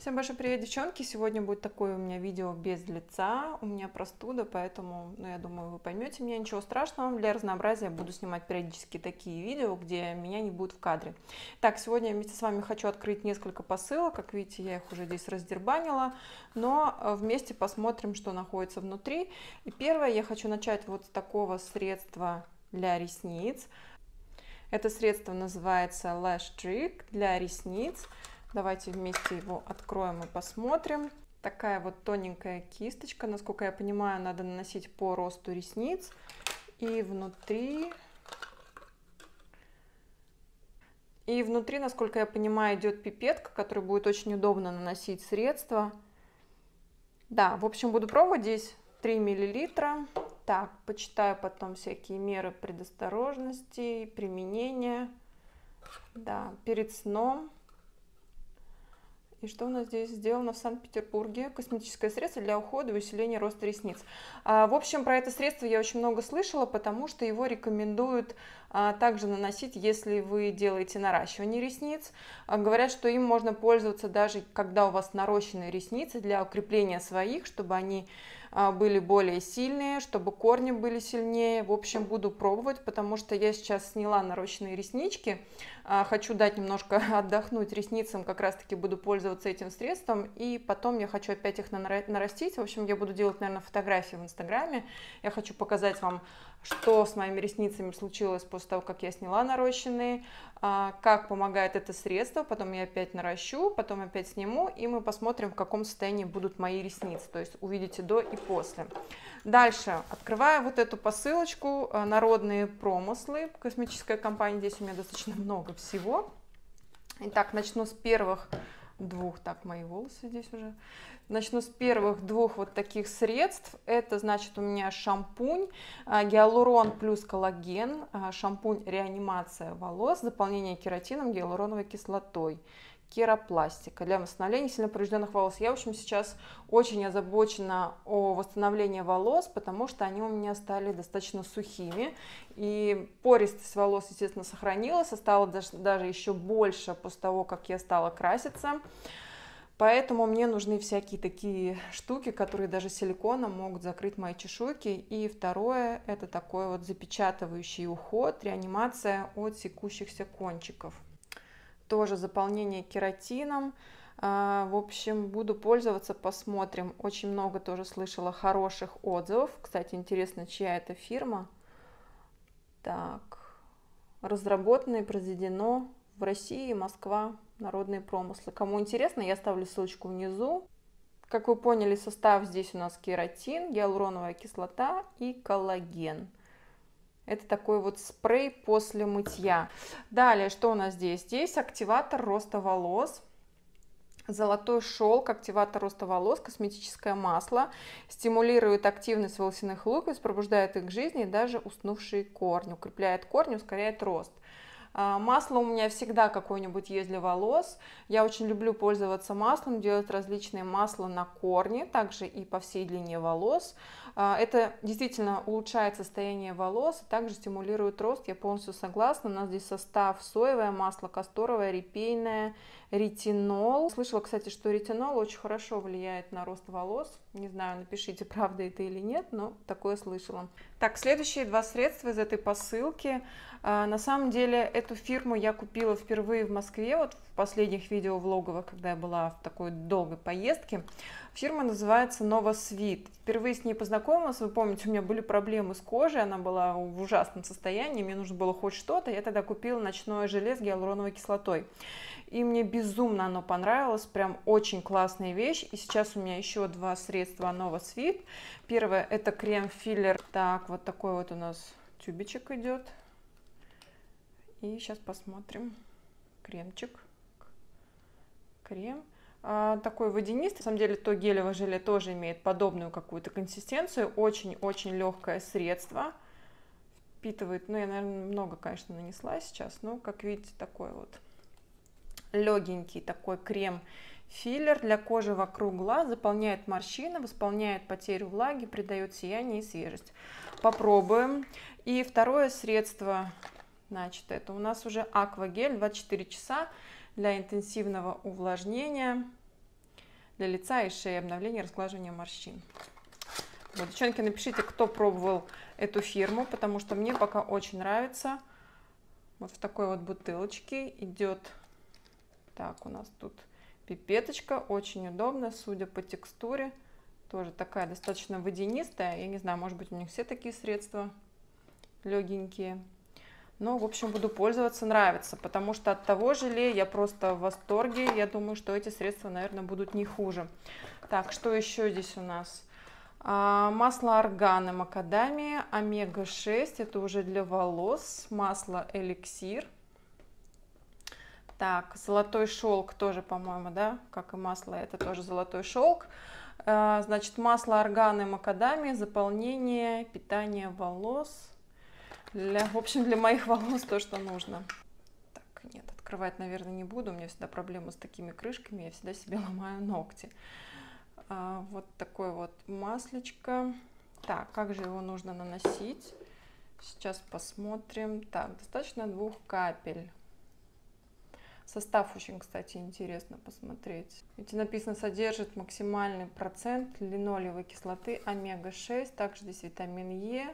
Всем большой привет, девчонки! Сегодня будет такое у меня видео без лица. У меня простуда, поэтому, ну, я думаю, вы поймете меня. Ничего страшного. Для разнообразия буду снимать периодически такие видео, где меня не будет в кадре. Так, сегодня я вместе с вами хочу открыть несколько посылок. Как видите, я их уже здесь раздербанила. Но э, вместе посмотрим, что находится внутри. И первое, я хочу начать вот с такого средства для ресниц. Это средство называется Lash Trick для ресниц. Давайте вместе его откроем и посмотрим. Такая вот тоненькая кисточка, насколько я понимаю, надо наносить по росту ресниц. И внутри... И внутри, насколько я понимаю, идет пипетка, которой будет очень удобно наносить средства. Да, в общем, буду пробовать здесь 3 миллилитра. Так, почитаю потом всякие меры предосторожности, применения. Да, перед сном и что у нас здесь сделано в Санкт-Петербурге? Косметическое средство для ухода и усиления роста ресниц. А, в общем, про это средство я очень много слышала, потому что его рекомендуют а, также наносить, если вы делаете наращивание ресниц. А, говорят, что им можно пользоваться даже когда у вас нарощенные ресницы для укрепления своих, чтобы они были более сильные, чтобы корни были сильнее. В общем, буду пробовать, потому что я сейчас сняла нарощенные реснички. А, хочу дать немножко отдохнуть ресницам, как раз-таки буду пользоваться этим средством. И потом я хочу опять их нарастить. В общем, я буду делать, наверное, фотографии в Инстаграме. Я хочу показать вам что с моими ресницами случилось после того, как я сняла нарощенные, а, как помогает это средство, потом я опять наращу, потом опять сниму, и мы посмотрим, в каком состоянии будут мои ресницы, то есть увидите до и после. Дальше, открываю вот эту посылочку а, «Народные промыслы», космическая компания, здесь у меня достаточно много всего. Итак, начну с первых двух, так, мои волосы здесь уже. Начну с первых двух вот таких средств. Это значит у меня шампунь а, гиалурон плюс коллаген, а, шампунь реанимация волос, заполнение кератином гиалуроновой кислотой керопластика для восстановления сильно поврежденных волос. Я, в общем, сейчас очень озабочена о восстановлении волос, потому что они у меня стали достаточно сухими, и пористость волос, естественно, сохранилась, а стала даже, даже еще больше после того, как я стала краситься. Поэтому мне нужны всякие такие штуки, которые даже силиконом могут закрыть мои чешуйки. И второе, это такой вот запечатывающий уход, реанимация от секущихся кончиков тоже заполнение кератином. А, в общем, буду пользоваться, посмотрим. Очень много тоже слышала хороших отзывов. Кстати, интересно, чья это фирма. Так, разработано и произведено в России, Москва, народные промыслы. Кому интересно, я оставлю ссылочку внизу. Как вы поняли, состав здесь у нас кератин, гиалуроновая кислота и коллаген. Это такой вот спрей после мытья. Далее, что у нас здесь? Здесь активатор роста волос. Золотой шелк, активатор роста волос, косметическое масло, стимулирует активность волосяных луковиц, пробуждает их к жизни и даже уснувшие корни, укрепляет корни, ускоряет рост. А, масло у меня всегда какое-нибудь есть для волос. Я очень люблю пользоваться маслом, делать различные масла на корни, также и по всей длине волос. А, это действительно улучшает состояние волос, также стимулирует рост, я полностью согласна. У нас здесь состав соевое масло, касторовое, репейное, ретинол. Слышала, кстати, что ретинол очень хорошо влияет на рост волос. Не знаю, напишите, правда это или нет, но такое слышала. Так, следующие два средства из этой посылки. А, на самом деле, эту фирму я купила впервые в Москве, вот в последних видео влоговых, когда я была в такой долгой поездке. Фирма называется Новосвит. Впервые с ней познакомилась, вы помните, у меня были проблемы с кожей, она была в ужасном состоянии, мне нужно было хоть что-то, я тогда купила ночное желе с гиалуроновой кислотой. И мне безумно оно понравилось, прям очень классная вещь. И сейчас у меня еще два средства Novasweet. Первое это крем-филлер. Так, вот такой вот у нас тюбичек идет. И сейчас посмотрим. Кремчик. Крем. А, такой водянистый. На самом деле то гелевое желе тоже имеет подобную какую-то консистенцию. Очень-очень легкое средство. Впитывает, ну я, наверное, много, конечно, нанесла сейчас, но, как видите, такой вот легенький такой крем Филлер для кожи вокруг глаз заполняет морщины, восполняет потерю влаги, придает сияние и свежесть. Попробуем. И второе средство, значит, это у нас уже аквагель 24 часа для интенсивного увлажнения. для лица и шеи, обновление, разглаживание морщин. Вот, девчонки, напишите, кто пробовал эту фирму, потому что мне пока очень нравится. Вот в такой вот бутылочке идет, так, у нас тут пипеточка, очень удобно, судя по текстуре. Тоже такая достаточно водянистая. Я не знаю, может быть, у них все такие средства легенькие. Но, в общем, буду пользоваться, нравится, потому что от того желе я просто в восторге. Я думаю, что эти средства, наверное, будут не хуже. Так, что еще здесь у нас? А, масло органы макадамия, омега-6, это уже для волос. Масло эликсир. Так, золотой шелк тоже, по-моему, да, как и масло, это тоже золотой шелк. А, значит, масло органы макадамия, заполнение, питание волос для, в общем, для моих волос то, что нужно. Так, нет, открывать, наверное, не буду. У меня всегда проблема с такими крышками. Я всегда себе ломаю ногти. А, вот такой вот маслечко. Так, как же его нужно наносить? Сейчас посмотрим. Так, достаточно двух капель. Состав очень, кстати, интересно посмотреть. Ведь написано, содержит максимальный процент линолевой кислоты омега-6, также здесь витамин Е,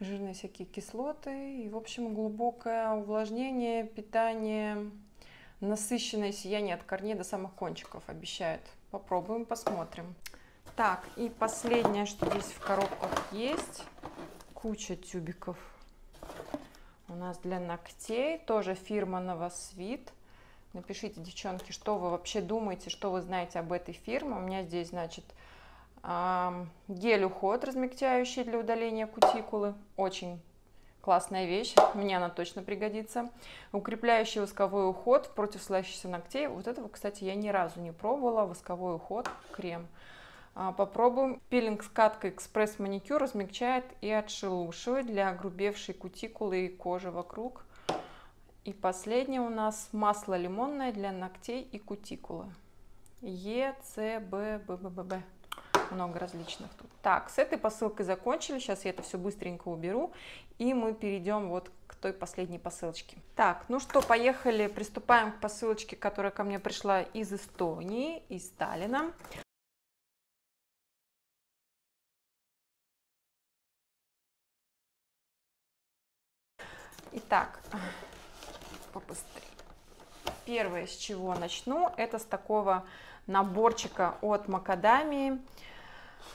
жирные всякие кислоты. И, в общем, глубокое увлажнение, питание, насыщенное сияние от корней до самых кончиков обещают. Попробуем, посмотрим. Так, и последнее, что здесь в коробках есть, куча тюбиков. У нас для ногтей, тоже фирма Новосвит. Напишите, девчонки, что вы вообще думаете, что вы знаете об этой фирме. У меня здесь, значит, Гель уход размягчающий для удаления кутикулы. Очень классная вещь, мне она точно пригодится. Укрепляющий восковой уход против слащихся ногтей. Вот этого, кстати, я ни разу не пробовала. Восковой уход, крем. А, попробуем. Пилинг с каткой экспресс маникюр размягчает и отшелушивает для огрубевшей кутикулы и кожи вокруг. И последнее у нас масло лимонное для ногтей и кутикулы. Е, С, Б, Б, Б, Б, Б много различных тут. Так, с этой посылкой закончили, сейчас я это все быстренько уберу, и мы перейдем вот к той последней посылочке. Так, ну что, поехали, приступаем к посылочке, которая ко мне пришла из Эстонии, из Сталина. Итак, побыстрее. Первое, с чего начну, это с такого наборчика от Макадамии.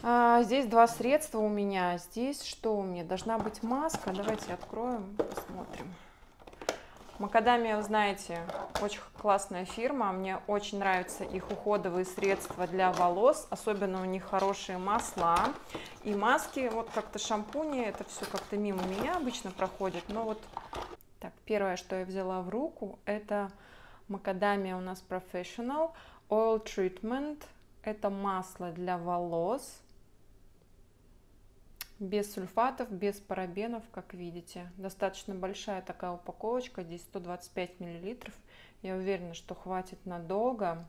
А, здесь два средства у меня. Здесь что у меня? Должна быть маска. Давайте откроем, посмотрим. Макадамия, вы знаете, очень классная фирма. Мне очень нравятся их уходовые средства для волос. Особенно у них хорошие масла. И маски, вот как-то шампуни, это все как-то мимо меня обычно проходит. Но вот так, первое, что я взяла в руку, это Макадамия у нас Professional Oil Treatment. Это масло для волос без сульфатов, без парабенов, как видите. Достаточно большая такая упаковочка, здесь 125 миллилитров. Я уверена, что хватит надолго.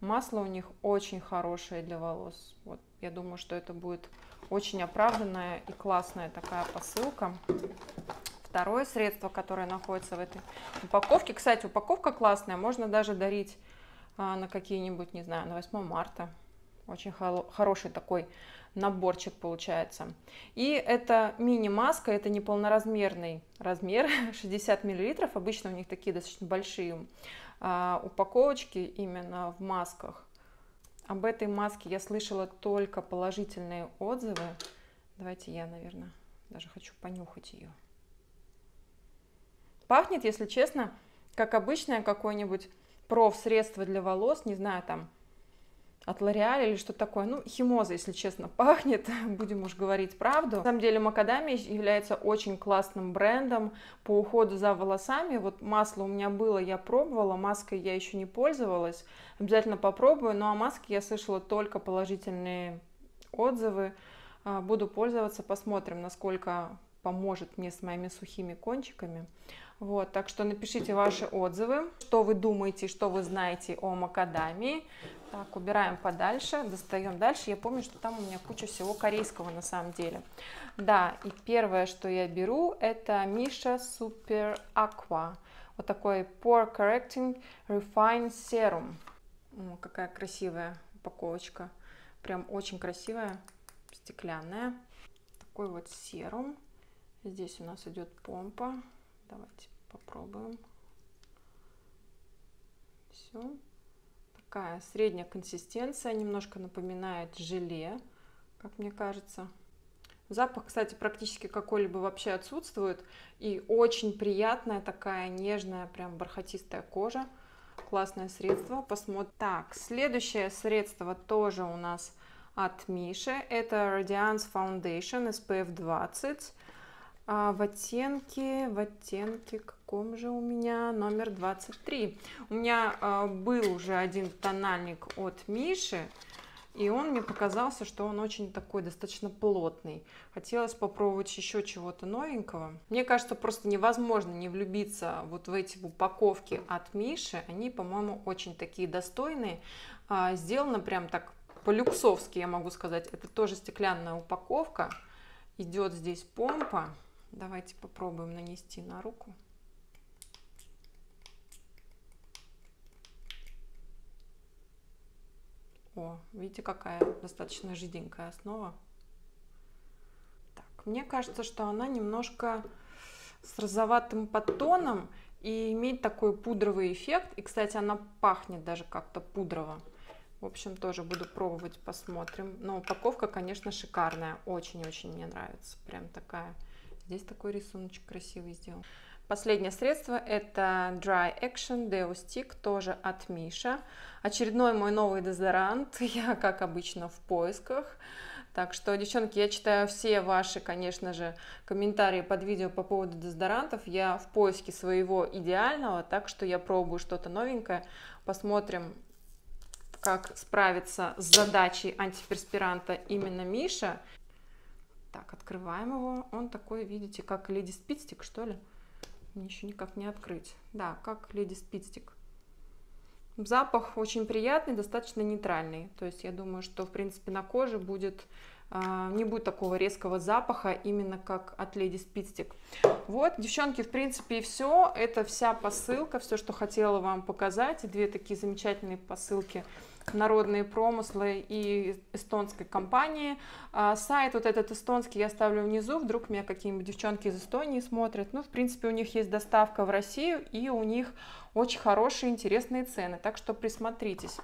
Масло у них очень хорошее для волос. Вот, я думаю, что это будет очень оправданная и классная такая посылка. Второе средство, которое находится в этой упаковке. Кстати, упаковка классная, можно даже дарить на какие-нибудь, не знаю, на 8 марта. Очень хороший такой наборчик получается. И это мини-маска, это не полноразмерный размер, 60 миллилитров. Обычно у них такие достаточно большие а, упаковочки именно в масках. Об этой маске я слышала только положительные отзывы. Давайте я, наверное, даже хочу понюхать ее. Пахнет, если честно, как обычное какое-нибудь проф-средство для волос, не знаю, там, от L'Oreal или что такое. Ну, химоза, если честно, пахнет, будем уж говорить правду. На самом деле Макадамия является очень классным брендом по уходу за волосами. Вот масло у меня было, я пробовала, маской я еще не пользовалась. Обязательно попробую, но о маске я слышала только положительные отзывы. А, буду пользоваться, посмотрим, насколько поможет мне с моими сухими кончиками. Вот, так что напишите ваши отзывы, что вы думаете, что вы знаете о макадамии. Так, убираем подальше, достаем дальше. Я помню, что там у меня куча всего корейского на самом деле. Да, и первое, что я беру, это Миша Super Aqua. Вот такой Pore Correcting Refine Serum. О, какая красивая упаковочка. Прям очень красивая, стеклянная. Такой вот серум. Здесь у нас идет помпа. Давайте попробуем. Все. Такая средняя консистенция, немножко напоминает желе, как мне кажется. Запах, кстати, практически какой-либо вообще отсутствует. И очень приятная такая нежная, прям бархатистая кожа. Классное средство. Посмотрим. Так, следующее средство тоже у нас от Миши. Это Radiance Foundation SPF 20. А в оттенке, в оттенке каком же у меня? Номер 23. У меня а, был уже один тональник от Миши. И он мне показался, что он очень такой достаточно плотный. Хотелось попробовать еще чего-то новенького. Мне кажется, просто невозможно не влюбиться вот в эти упаковки от Миши. Они, по-моему, очень такие достойные. А, сделано прям так по-люксовски, я могу сказать. Это тоже стеклянная упаковка. Идет здесь помпа. Давайте попробуем нанести на руку. О, видите, какая достаточно жиденькая основа. Так, мне кажется, что она немножко с розоватым подтоном и имеет такой пудровый эффект. И, кстати, она пахнет даже как-то пудрово. В общем, тоже буду пробовать, посмотрим. Но упаковка, конечно, шикарная. Очень-очень мне нравится. Прям такая. Здесь такой рисуночек красивый сделан. Последнее средство это Dry Action Deo Stick, тоже от Миша. Очередной мой новый дезодорант, я, как обычно, в поисках. Так что, девчонки, я читаю все ваши, конечно же, комментарии под видео по поводу дезодорантов. Я в поиске своего идеального, так что я пробую что-то новенькое. Посмотрим, как справиться с задачей антиперспиранта именно Миша. Так, открываем его. Он такой, видите, как леди спидстик, что ли? Мне еще никак не открыть. Да, как леди спидстик. Запах очень приятный, достаточно нейтральный. То есть я думаю, что в принципе на коже будет а, не будет такого резкого запаха, именно как от Lady Speedstick. Вот, девчонки, в принципе, и все. Это вся посылка, все, что хотела вам показать. Две такие замечательные посылки народные промыслы и эстонской компании. А, сайт вот этот эстонский я оставлю внизу, вдруг меня какие-нибудь девчонки из Эстонии смотрят. Ну, в принципе, у них есть доставка в Россию, и у них очень хорошие, интересные цены, так что присмотритесь.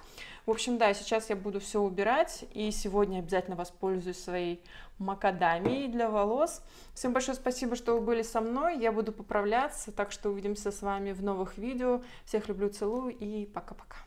В общем, да, сейчас я буду все убирать, и сегодня обязательно воспользуюсь своей макадамией для волос. Всем большое спасибо, что вы были со мной, я буду поправляться, так что увидимся с вами в новых видео. Всех люблю, целую и пока-пока.